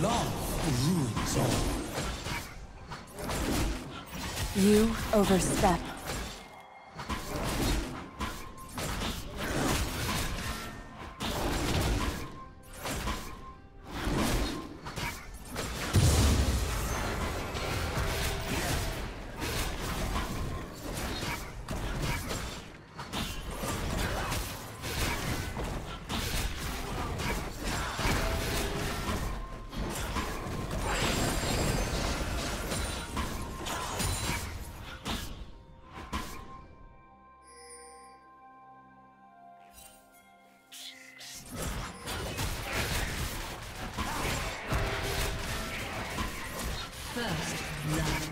Love ruins all. You overstep. First love.